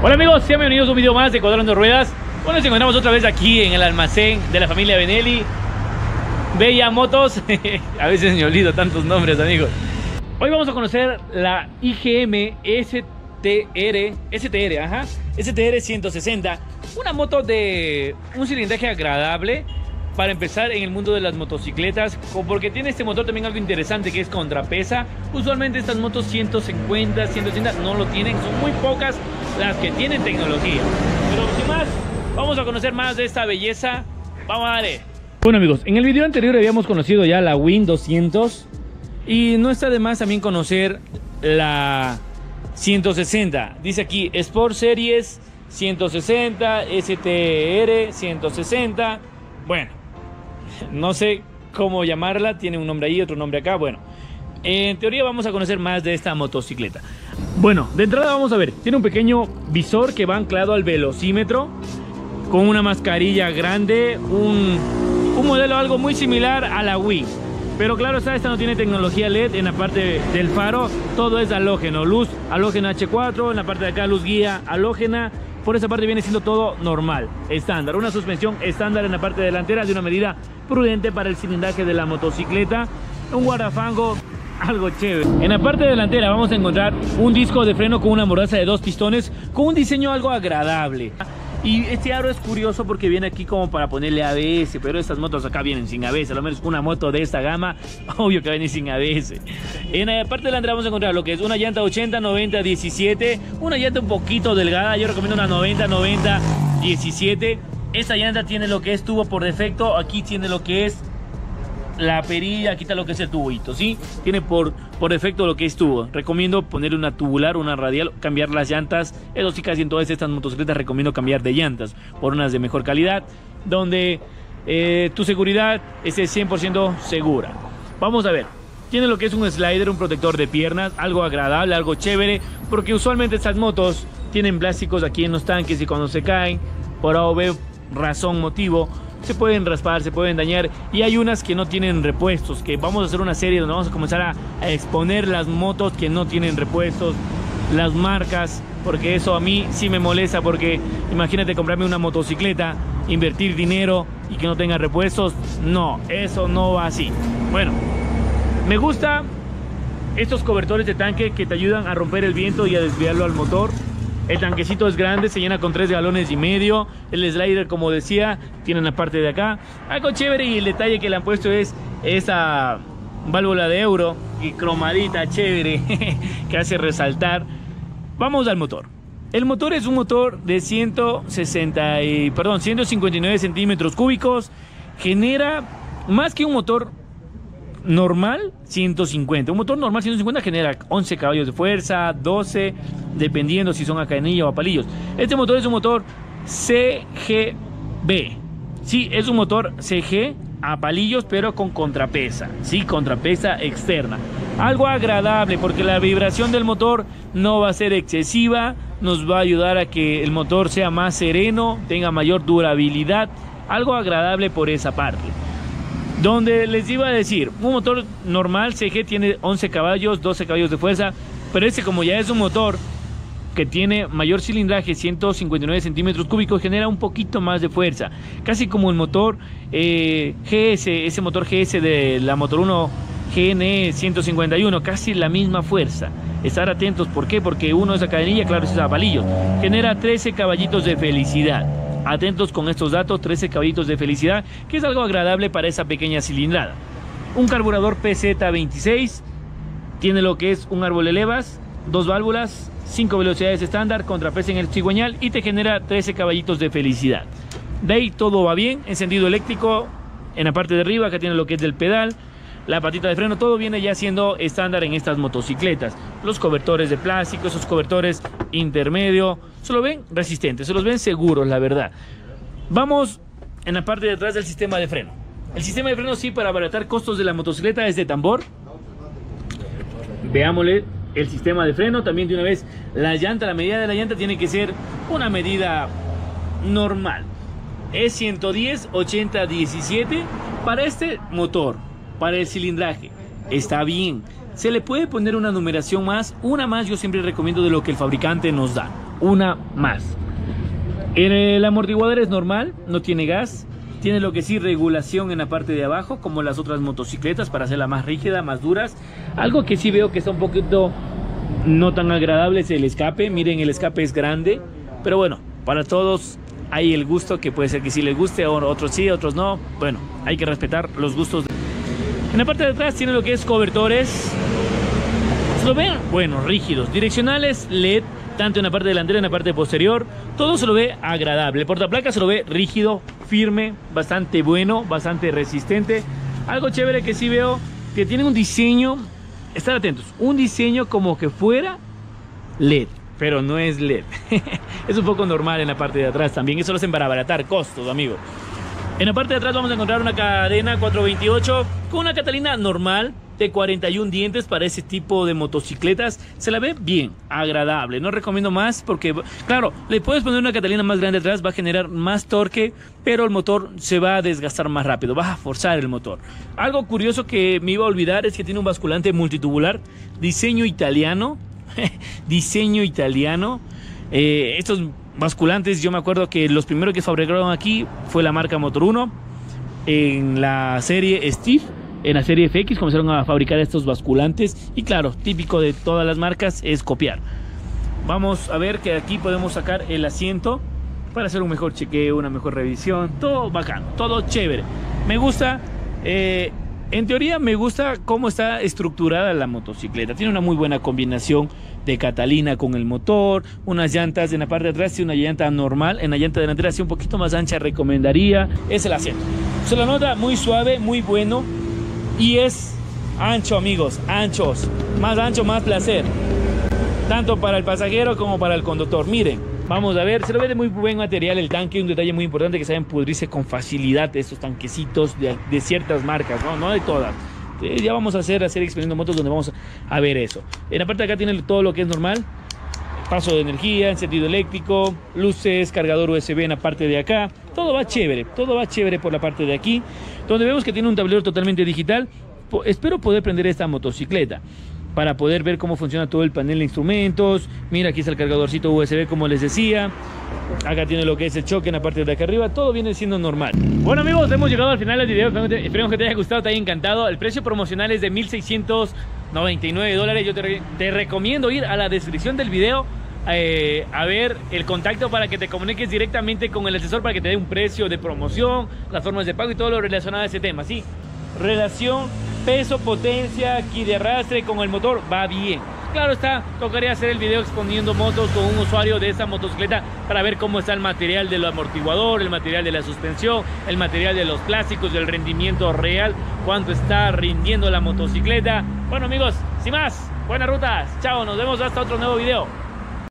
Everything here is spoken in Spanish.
Hola amigos, sean bienvenidos a un video más de Cuadrando Ruedas. Bueno, nos encontramos otra vez aquí en el almacén de la familia Benelli. Bella Motos. a veces me olvido tantos nombres, amigos. Hoy vamos a conocer la IGM STR, STR, ajá, STR 160. Una moto de un cilindraje agradable para empezar en el mundo de las motocicletas, porque tiene este motor también algo interesante que es contrapesa. Usualmente estas motos 150, 180 no lo tienen, son muy pocas las que tienen tecnología. Pero sin más, vamos a conocer más de esta belleza. Vamos a darle. Bueno amigos, en el video anterior habíamos conocido ya la Win 200 y no está de más también conocer la 160. Dice aquí Sport Series 160, STR 160. Bueno, no sé cómo llamarla, tiene un nombre ahí, otro nombre acá. Bueno, en teoría vamos a conocer más de esta motocicleta. Bueno, de entrada vamos a ver, tiene un pequeño visor que va anclado al velocímetro con una mascarilla grande, un, modelo algo muy similar a la Wii. Pero claro esta no tiene tecnología LED en la parte del faro, todo es halógeno, luz halógena H4, en la parte de acá luz guía halógena, por esa parte viene siendo todo normal, estándar. Una suspensión estándar en la parte delantera de una medida prudente para el cilindraje de la motocicleta. Un guardafango algo chévere. En la parte delantera vamos a encontrar un disco de freno con una mordaza de dos pistones con un diseño algo agradable. Y este aro es curioso porque viene aquí como para ponerle ABS, pero estas motos acá vienen sin ABS, a lo menos una moto de esta gama, obvio que viene sin ABS. En la parte delantera vamos a encontrar lo que es una llanta 80, 90, 17, una llanta un poquito delgada, yo recomiendo una 90, 90, 17. Esta llanta tiene lo que es tubo por defecto, aquí tiene lo que es la perilla, quita lo que es el tubito, ¿sí? Tiene por, por defecto lo que es tubo. Recomiendo ponerle una tubular, una radial, cambiar las llantas. Eso sí, casi en todas estas motocicletas recomiendo cambiar de llantas por unas de mejor calidad, donde eh, tu seguridad esté 100% segura. Vamos a ver. Tiene lo que es un slider, un protector de piernas, algo agradable, algo chévere, porque usualmente estas motos tienen plásticos aquí en los tanques y cuando se caen, por A razón, motivo, se pueden raspar, se pueden dañar y hay unas que no tienen repuestos, que vamos a hacer una serie donde vamos a comenzar a, exponer las motos que no tienen repuestos, las marcas, porque eso a mí sí me molesta porque imagínate comprarme una motocicleta, invertir dinero y que no tenga repuestos, no, eso no va así. Bueno, me gusta estos cobertores de tanque que te ayudan a romper el viento y a desviarlo al motor. El tanquecito es grande, se llena con 3 galones y medio. El slider, como decía, tiene la parte de acá. Algo chévere y el detalle que le han puesto es esa válvula de euro y cromadita chévere que hace resaltar. Vamos al motor. El motor es un motor de 160 y, perdón, 159 centímetros cúbicos. Genera más que un motor normal 150. Un motor normal 150 genera 11 caballos de fuerza, 12, dependiendo si son a cadenilla o a palillos. Este motor es un motor CGB. Sí, es un motor CG a palillos, pero con contrapesa. Sí, contrapesa externa. Algo agradable porque la vibración del motor no va a ser excesiva. Nos va a ayudar a que el motor sea más sereno, tenga mayor durabilidad. Algo agradable por esa parte. Donde les iba a decir, un motor normal CG tiene 11 caballos, 12 caballos de fuerza, pero este como ya es un motor que tiene mayor cilindraje, 159 centímetros cúbicos, genera un poquito más de fuerza. Casi como el motor eh, GS, ese motor GS de la Motor 1 GNE 151, casi la misma fuerza. Estar atentos, ¿por qué? Porque uno es a cadenilla, claro, es a palillos. Genera 13 caballitos de felicidad. Atentos con estos datos, 13 caballitos de felicidad, que es algo agradable para esa pequeña cilindrada. Un carburador PZ26, tiene lo que es un árbol de levas, dos válvulas, 5 velocidades estándar, contrapeso en el cigüeñal y te genera 13 caballitos de felicidad. De ahí todo va bien, encendido eléctrico en la parte de arriba, que tiene lo que es del pedal, la patita de freno, todo viene ya siendo estándar en estas motocicletas. Los cobertores de plástico, esos cobertores intermedio, se lo ven resistentes, se los ven seguros, la verdad. Vamos en la parte de atrás del sistema de freno. El sistema de freno sí para abaratar costos de la motocicleta es de tambor. Veámosle el sistema de freno, también de una vez la llanta, la medida de la llanta tiene que ser una medida normal. Es 110 80 17 para este motor para el cilindraje. Está bien. Se le puede poner una numeración más, una más yo siempre recomiendo de lo que el fabricante nos da. Una más. El amortiguador es normal, no tiene gas. Tiene lo que sí regulación en la parte de abajo, como las otras motocicletas, para hacerla más rígida, más duras. Algo que sí veo que está un poquito no tan agradable es el escape. Miren, el escape es grande. Pero bueno, para todos hay el gusto que puede ser que sí les guste, otros sí, otros no. Bueno, hay que respetar los gustos. En la parte de atrás tiene lo que es cobertores. ¿Se lo ven? Bueno, rígidos. Direccionales LED tanto en la parte delantera en la parte posterior. Todo se lo ve agradable. El portaplaca se lo ve rígido, firme, bastante bueno, bastante resistente. Algo chévere que sí veo que tiene un diseño, estar atentos, un diseño como que fuera LED, pero no es LED. es un poco normal en la parte de atrás también. Eso lo hacen para abaratar costos, amigos. En la parte de atrás vamos a encontrar una cadena 428 con una Catalina normal, de 41 dientes para ese tipo de motocicletas. Se la ve bien, agradable. No recomiendo más porque, claro, le puedes poner una Catalina más grande atrás, va a generar más torque, pero el motor se va a desgastar más rápido, va a forzar el motor. Algo curioso que me iba a olvidar es que tiene un basculante multitubular, diseño italiano, diseño italiano. Eh, estos basculantes, yo me acuerdo que los primeros que fabricaron aquí fue la marca Motor 1 en la serie Steve en la serie FX comenzaron a fabricar estos basculantes y claro, típico de todas las marcas es copiar. Vamos a ver que aquí podemos sacar el asiento para hacer un mejor chequeo, una mejor revisión, todo bacán, todo chévere. Me gusta, eh, en teoría me gusta cómo está estructurada la motocicleta. Tiene una muy buena combinación de Catalina con el motor, unas llantas en la parte de atrás y una llanta normal, en la llanta delantera así un poquito más ancha recomendaría, es el asiento. Se lo nota muy suave, muy bueno, y es ancho amigos, anchos, más ancho, más placer, tanto para el pasajero como para el conductor. Miren, vamos a ver, se lo ve de muy buen material el tanque, un detalle muy importante que saben pudrirse con facilidad estos tanquecitos de, ciertas marcas, ¿no? no de todas. Eh, ya vamos a hacer, hacer experimentando motos donde vamos a ver eso. En la parte de acá tiene todo lo que es normal, paso de energía, encendido eléctrico, luces, cargador USB en la parte de acá. Todo va chévere, todo va chévere por la parte de aquí, donde vemos que tiene un tablero totalmente digital. Espero poder prender esta motocicleta para poder ver cómo funciona todo el panel de instrumentos. Mira, aquí está el cargadorcito USB, como les decía. Acá tiene lo que es el choque en la parte de acá arriba. Todo viene siendo normal. Bueno, amigos, hemos llegado al final del video. Esperemos que te haya gustado, te haya encantado. El precio promocional es de 1,699 dólares. Yo te, te recomiendo ir a la descripción del video eh, a ver el contacto para que te comuniques directamente con el asesor para que te dé un precio de promoción, las formas de pago y todo lo relacionado a ese tema. Sí, relación peso, potencia, aquí de arrastre con el motor va bien. Claro está, tocaría hacer el video exponiendo motos con un usuario de esa motocicleta para ver cómo está el material del amortiguador, el material de la suspensión, el material de los plásticos, el rendimiento real, cuánto está rindiendo la motocicleta. Bueno amigos, sin más, buenas rutas, chao, nos vemos hasta otro nuevo video.